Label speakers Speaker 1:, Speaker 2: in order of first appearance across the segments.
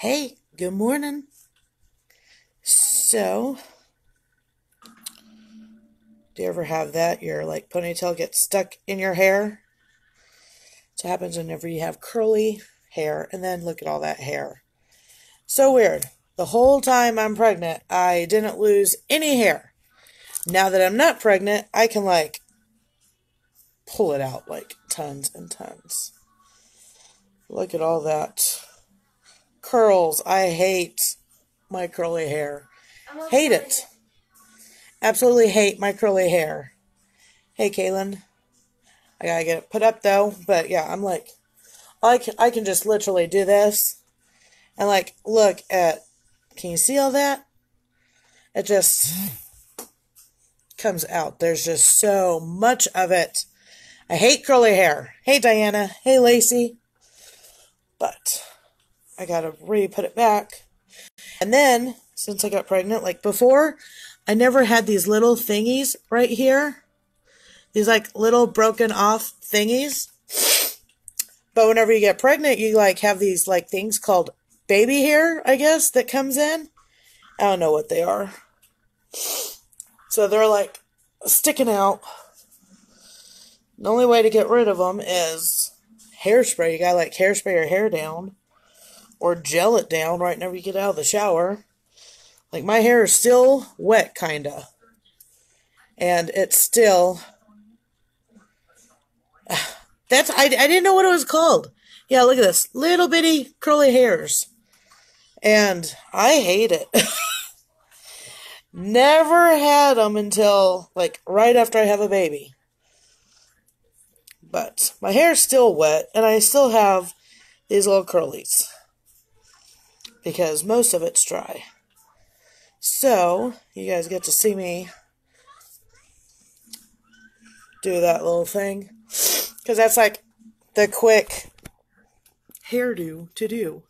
Speaker 1: Hey, good morning. So, do you ever have that? Your like ponytail gets stuck in your hair? It happens whenever you have curly hair, and then look at all that hair. So weird. The whole time I'm pregnant, I didn't lose any hair. Now that I'm not pregnant, I can like pull it out like tons and tons. Look at all that curls. I hate my curly hair. Hate it. Absolutely hate my curly hair. Hey, Kaylin. I gotta get it put up though. But yeah, I'm like, I can, I can just literally do this. And like, look at, can you see all that? It just comes out. There's just so much of it. I hate curly hair. Hey, Diana. Hey, Lacey. But I gotta re put it back. And then, since I got pregnant, like before, I never had these little thingies right here. These like little broken off thingies. But whenever you get pregnant, you like have these like things called baby hair, I guess, that comes in. I don't know what they are. So they're like sticking out. The only way to get rid of them is hairspray. You gotta like hairspray your hair down or gel it down right whenever you get out of the shower. Like my hair is still wet, kinda. And it's still. That's I, I didn't know what it was called. Yeah, look at this little bitty curly hairs, and I hate it. Never had them until like right after I have a baby. But my hair's still wet, and I still have these little curlies because most of it's dry. So, you guys get to see me do that little thing. Because that's like the quick hairdo to do.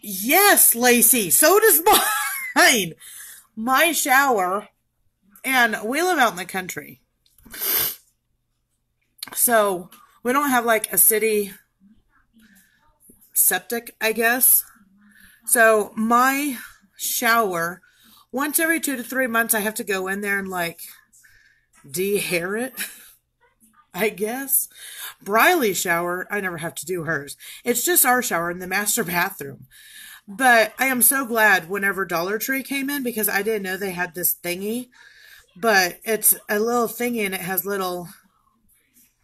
Speaker 1: Yes, Lacey, so does mine. My shower, and we live out in the country. So, we don't have like a city septic, I guess. So my shower, once every two to three months, I have to go in there and like de-hair it. I guess. Briley's shower, I never have to do hers. It's just our shower in the master bathroom. But I am so glad whenever Dollar Tree came in because I didn't know they had this thingy. But it's a little thingy and it has little.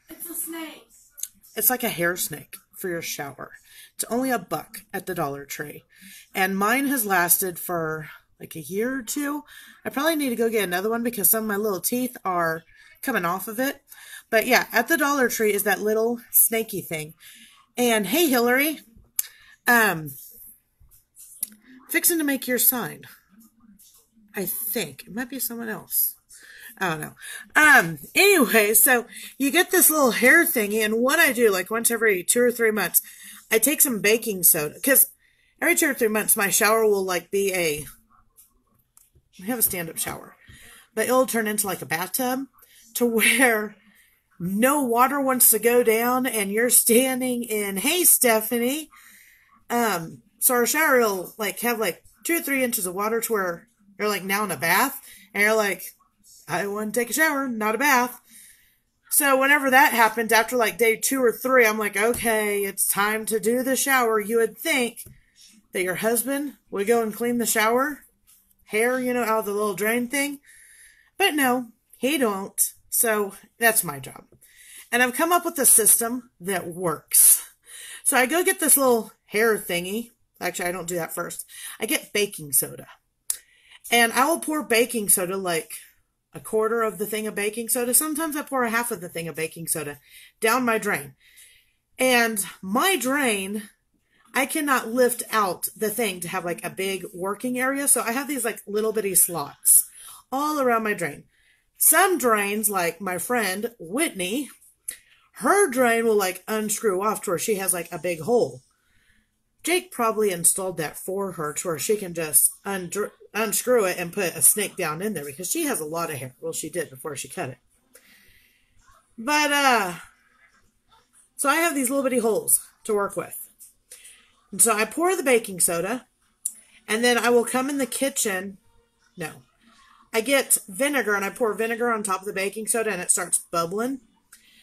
Speaker 2: It's a snake.
Speaker 1: It's like a hair snake for your shower. It's only a buck at the Dollar Tree. And mine has lasted for like a year or two. I probably need to go get another one because some of my little teeth are coming off of it. But yeah, at the Dollar Tree is that little snaky thing. And hey, Hillary, um, fixing to make your sign. I think it might be someone else. I don't know. Um, anyway, so you get this little hair thingy, and what I do, like once every two or three months, I take some baking soda because every two or three months my shower will like be a I have a stand up shower, but it'll turn into like a bathtub to where no water wants to go down and you're standing in hey Stephanie. Um so our shower will like have like two or three inches of water to where you're like now in a bath and you're like, I want to take a shower, not a bath. So whenever that happened, after like day two or three, I'm like, okay, it's time to do the shower. You would think that your husband would go and clean the shower, hair, you know, out of the little drain thing. But no, he don't. So that's my job. And I've come up with a system that works. So I go get this little hair thingy. Actually, I don't do that first. I get baking soda. And I will pour baking soda like a quarter of the thing of baking soda. Sometimes I pour a half of the thing of baking soda down my drain. And my drain, I cannot lift out the thing to have like a big working area. So I have these like little bitty slots all around my drain. Some drains, like my friend Whitney, her drain will like unscrew off to where she has like a big hole. Jake probably installed that for her to where she can just undr- unscrew it and put a snake down in there because she has a lot of hair. Well, she did before she cut it. But, uh, so I have these little bitty holes to work with. And so I pour the baking soda, and then I will come in the kitchen. No, I get vinegar and I pour vinegar on top of the baking soda, and it starts bubbling.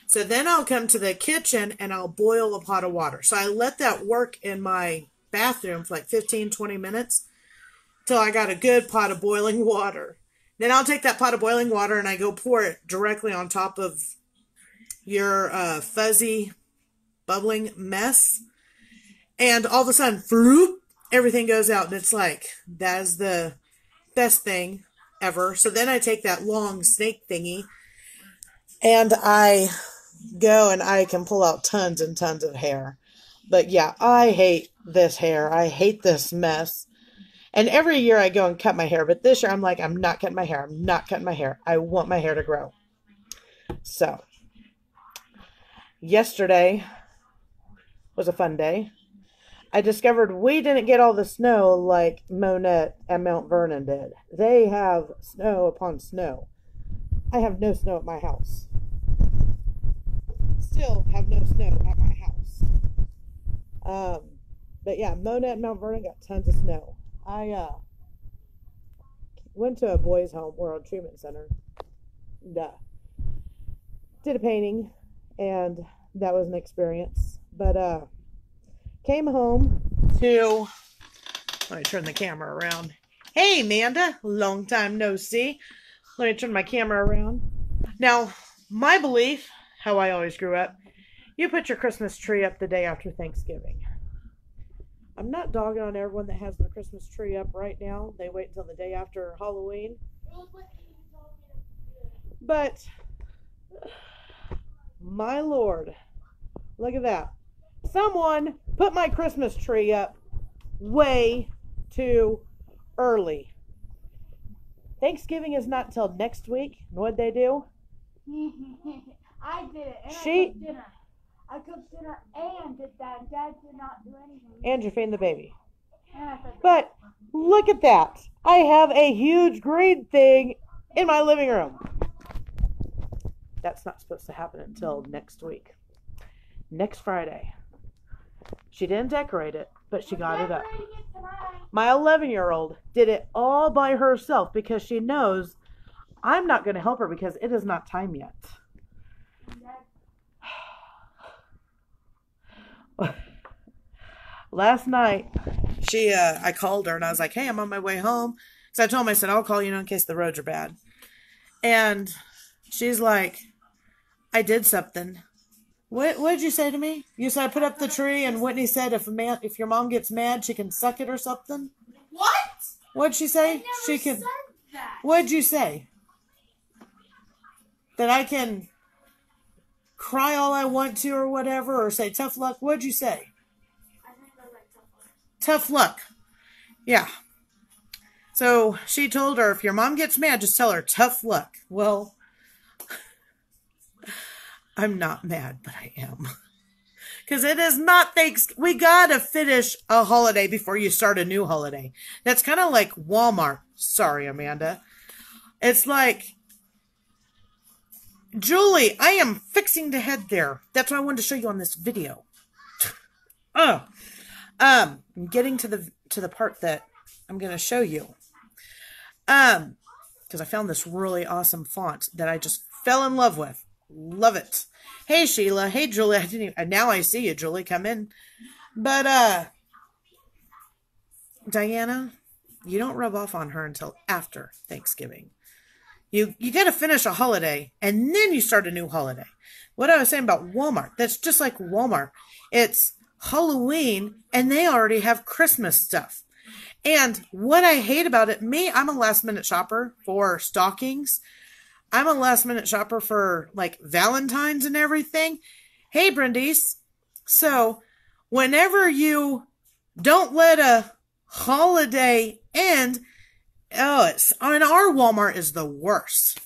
Speaker 1: So then I'll come to the kitchen and I'll boil a pot of water. So I let that work in my bathroom for like 15, 20 minutes till I got a good pot of boiling water. Then I'll take that pot of boiling water and I go pour it directly on top of your uh, fuzzy, bubbling mess. And all of a sudden, floop, everything goes out. And it's like, that is the best thing ever. So then I take that long snake thingy and I go and I can pull out tons and tons of hair. But yeah, I hate this hair. I hate this mess. And every year I go and cut my hair, but this year I'm like, I'm not cutting my hair. I'm not cutting my hair. I want my hair to grow. So, yesterday was a fun day. I discovered we didn't get all the snow like Monett and Mount Vernon did. They have snow upon snow. I have no snow at my house. Still have no snow at my house. Um, but yeah, Monett and Mount Vernon got tons of snow. I uh, went to a boys' home or a treatment center. Duh. Did a painting, and that was an experience. But uh, came home to. Let me turn the camera around. Hey, Amanda. Long time no see. Let me turn my camera around. Now, my belief, how I always grew up, you put your Christmas tree up the day after Thanksgiving. I'm not dogging on everyone that has their Christmas tree up right now. They wait until the day after Halloween. But, my lord, look at that. Someone put my Christmas tree up way too early. Thanksgiving is not till next week. What'd they do?
Speaker 2: I did it. And
Speaker 1: She-
Speaker 2: I cooked dinner. I cooked dinner and did that. Dad did not do anything.
Speaker 1: And you're feeding the baby.
Speaker 2: And I said,
Speaker 1: But look at that. I have a huge green thing in my living room. That's not supposed to happen until next week. Next Friday. She didn't decorate it, but she got it up. My 11 year old did it all by herself because she knows I'm not going to help her because it is not time yet.
Speaker 2: And Dad
Speaker 1: Last night, she, uh, I called her and I was like, hey, I'm on my way home. So I told him, I said, I'll call you know in case the roads are bad. And she's like, I did something. What what did you say to me? You said I put up the tree, and Whitney said if a man if your mom gets mad, she can suck it or something.
Speaker 2: What?
Speaker 1: What'd she
Speaker 2: I
Speaker 1: say?
Speaker 2: never
Speaker 1: She can.
Speaker 2: said that.
Speaker 1: What'd you say? That I can cry all I want to or whatever, or say tough luck. What'd you say?
Speaker 2: Tough luck.
Speaker 1: Yeah. So she told her if your mom gets mad, just tell her tough luck. Well, I'm not mad, but I am. Because it is not thanks. We gotta finish a holiday before you start a new holiday. That's kind of like Walmart. Sorry, Amanda. It's like, Julie, I am fixing to head there. That's what I wanted to show you on this video. Oh, um, I'm getting to the to the part that I'm gonna show you. Um, because I found this really awesome font that I just fell in love with. Love it. Hey Sheila. Hey Julie. I didn't even, now I see you, Julie. Come in. But uh, Diana, you don't rub off on her until after Thanksgiving. You you got to finish a holiday and then you start a new holiday. What I was saying about Walmart, that's just like Walmart. It's Halloween and they already have Christmas stuff. And what I hate about it, me, I'm a last minute shopper for stockings. I'm a last minute shopper for like Valentine's and everything. Hey, Brendies. So, whenever you don't let a holiday end, oh, it's on our Walmart is the worst.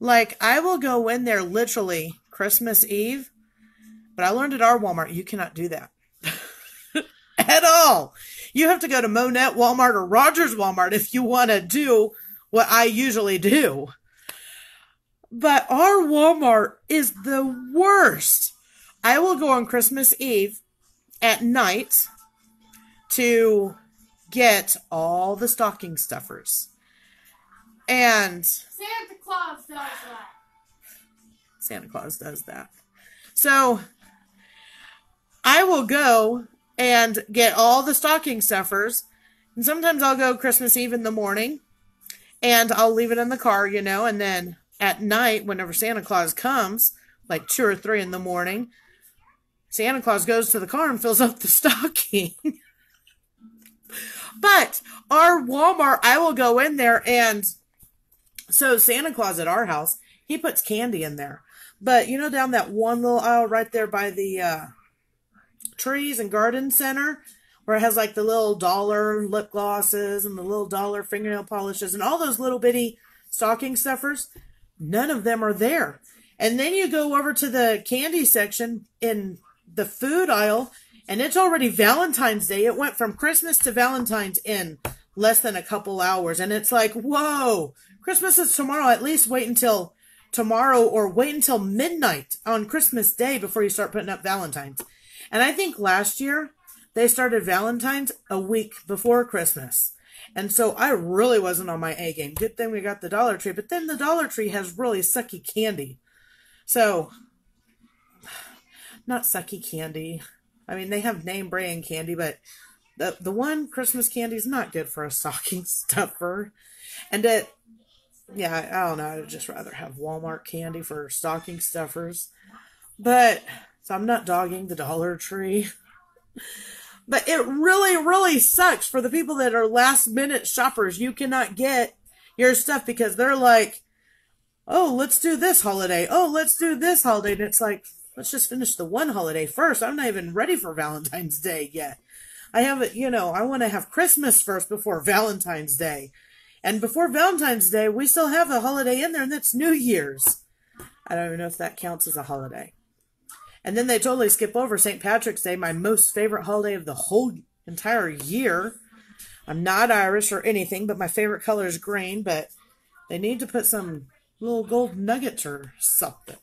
Speaker 1: Like, I will go in there literally Christmas Eve, but I learned at our Walmart you cannot do that at all. You have to go to Monett Walmart or Rogers Walmart if you want to do what I usually do. But our Walmart is the worst. I will go on Christmas Eve at night to get all the stocking stuffers. And
Speaker 2: Santa Claus does that.
Speaker 1: Santa Claus does that. So I will go and get all the stocking stuffers. And sometimes I'll go Christmas Eve in the morning and I'll leave it in the car, you know, and then at night, whenever Santa Claus comes, like two or three in the morning, Santa Claus goes to the car and fills up the stocking. but our Walmart, I will go in there and so Santa Claus at our house, he puts candy in there. But you know, down that one little aisle right there by the uh, trees and garden center, where it has like the little dollar lip glosses and the little dollar fingernail polishes and all those little bitty stocking stuffers, none of them are there. And then you go over to the candy section in the food aisle, and it's already Valentine's Day. It went from Christmas to Valentine's in less than a couple hours. And it's like, whoa, Christmas is tomorrow. At least wait until tomorrow or wait until midnight on Christmas Day before you start putting up Valentine's. And I think last year they started Valentine's a week before Christmas. And so I really wasn't on my A game. Good thing we got the Dollar Tree, but then the Dollar Tree has really sucky candy. So, not sucky candy. I mean, they have name brand candy, but the the one Christmas candy is not good for a stocking stuffer. And it, yeah, I don't know. I'd just rather have Walmart candy for stocking stuffers. But so I'm not dogging the Dollar Tree. But it really, really sucks for the people that are last minute shoppers. You cannot get your stuff because they're like, oh, let's do this holiday. Oh, let's do this holiday. And it's like, let's just finish the one holiday first. I'm not even ready for Valentine's Day yet. I have it, you know, I want to have Christmas first before Valentine's Day. And before Valentine's Day, we still have a holiday in there, and that's New Year's. I don't even know if that counts as a holiday. And then they totally skip over St. Patrick's Day, my most favorite holiday of the whole entire year. I'm not Irish or anything, but my favorite color is green, but they need to put some little gold nuggets or something.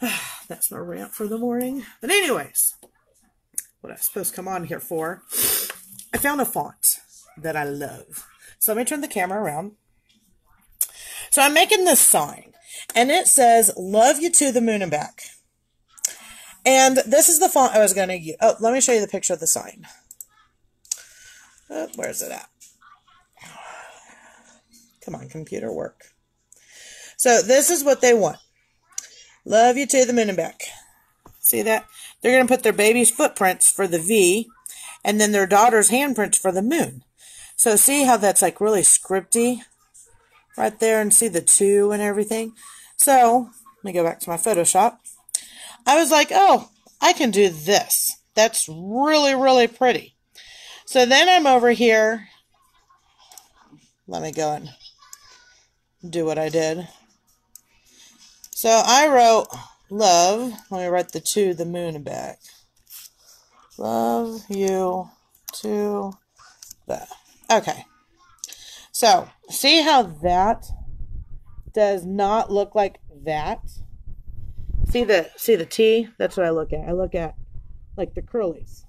Speaker 1: That's my rant for the morning. But anyways, what I supposed to come on here for, I found a font that I love. So let me turn the camera around. So I'm making this sign, and it says, Love you to the moon and back. And this is the font I was going to use. Oh, let me show you the picture of the sign. Oh, where's it at? Come on, computer, work. So this is what they want. Love you to the moon and back. See that? They're going to put their baby's footprints for the V and then their daughter's handprints for the moon. So see how that's like really scripty right there and see the two and everything. So let me go back to my Photoshop. I was like, oh, I can do this. That's really, really pretty. So then I'm over here. Let me go and do what I did. So I wrote love. Let me write the to the moon back. Love you to the. Okay. So see how that does not look like that. See the see the T? That's what I look at. I look at like the curlies.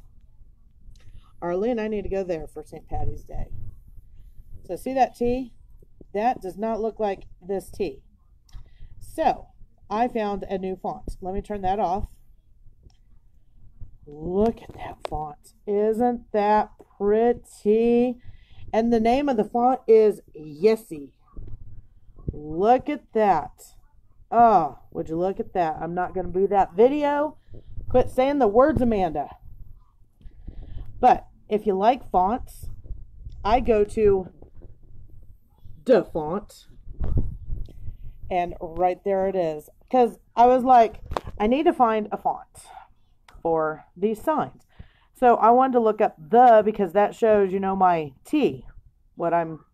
Speaker 1: Arlene, I need to go there for St. Patty's Day. So see that T? That does not look like this T. So I found a new font. Let me turn that off. Look at that font. Isn't that pretty? And the name of the font is Yesy. Look at that. Oh, would you look at that? I'm not going to be that video. Quit saying the words, Amanda. But if you like fonts, I go to the font. And right there it is. Because I was like, I need to find a font for these signs. So I wanted to look up the because that shows, you know, my T, what I'm,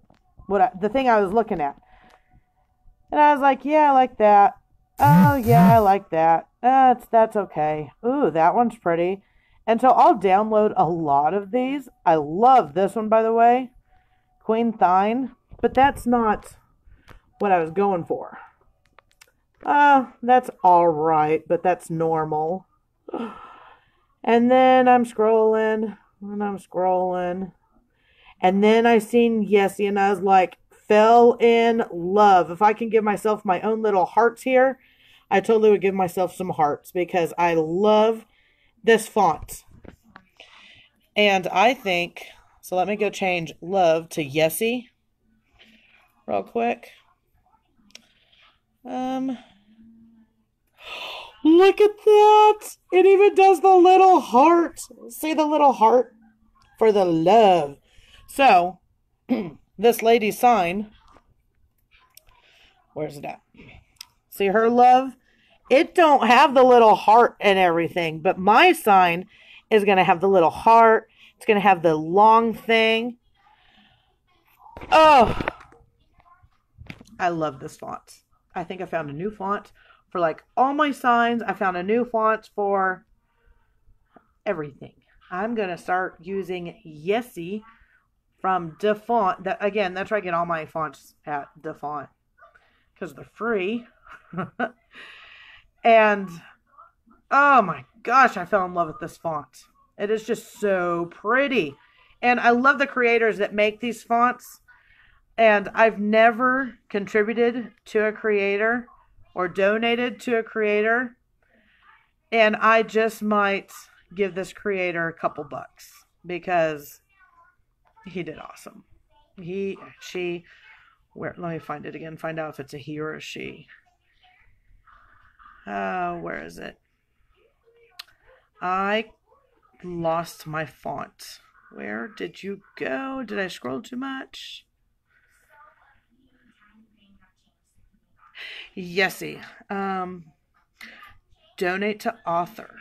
Speaker 1: what I, the thing I was looking at. And I was like, yeah, I like that. Oh, yeah, I like that. That's, that's okay. Ooh, that one's pretty. And so I'll download a lot of these. I love this one, by the way. Queen Thine. But that's not what I was going for. Uh, that's alright, but that's normal. And then I'm scrolling. and I'm scrolling. And then I seen Yessie and I was like, fell in love. If I can give myself my own little hearts here, I totally would give myself some hearts because I love this font. And I think, so let me go change love to Yessie real quick. Um, look at that. It even does the little heart. See the little heart for the love. So, this lady's sign, where's it at? See her love? It don't have the little heart and everything, but my sign is going to have the little heart. It's going to have the long thing. Oh, I love this font. I think I found a new font for like all my signs. I found a new font for everything. I'm going to start using Yessie from DaFont. That again, that's where I get all my fonts at DaFont because they're free. and oh my gosh, I fell in love with this font. It is just so pretty. And I love the creators that make these fonts. And I've never contributed to a creator or donated to a creator. And I just might give this creator a couple bucks because he did awesome. He, she, where, let me find it again, find out if it's a he or a she. Uh, where is it? I lost my font. Where did you go? Did I scroll too much? Yessie. Um, donate to author.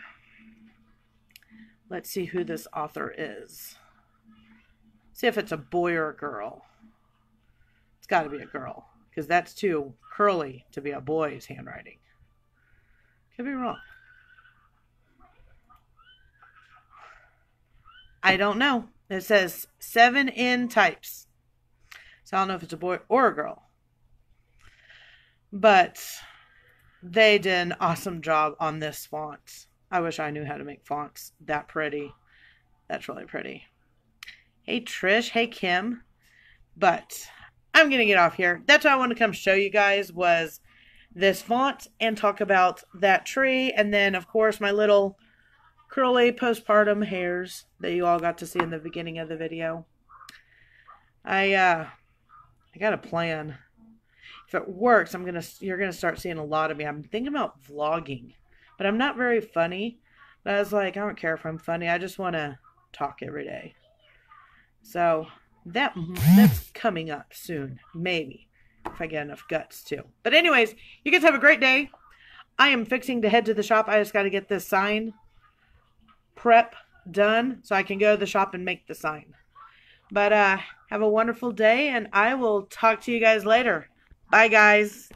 Speaker 1: Let's see who this author is. See if it's a boy or a girl. It's got to be a girl because that's too curly to be a boy's handwriting. Could be wrong. I don't know. It says seven in types. So I don't know if it's a boy or a girl. But they did an awesome job on this font. I wish I knew how to make fonts that pretty. That's really pretty. Hey Trish, hey Kim. But I'm gonna get off here. That's what I wanted to come show you guys was this font and talk about that tree and then of course my little curly postpartum hairs that you all got to see in the beginning of the video. I uh I got a plan. If it works, I'm gonna you're gonna start seeing a lot of me. I'm thinking about vlogging, but I'm not very funny. But I was like, I don't care if I'm funny. I just want to talk every day. So that that's coming up soon, maybe if I get enough guts to. But anyways, you guys have a great day. I am fixing to head to the shop. I just got to get this sign prep done so I can go to the shop and make the sign. But uh have a wonderful day and I will talk to you guys later. Bye guys.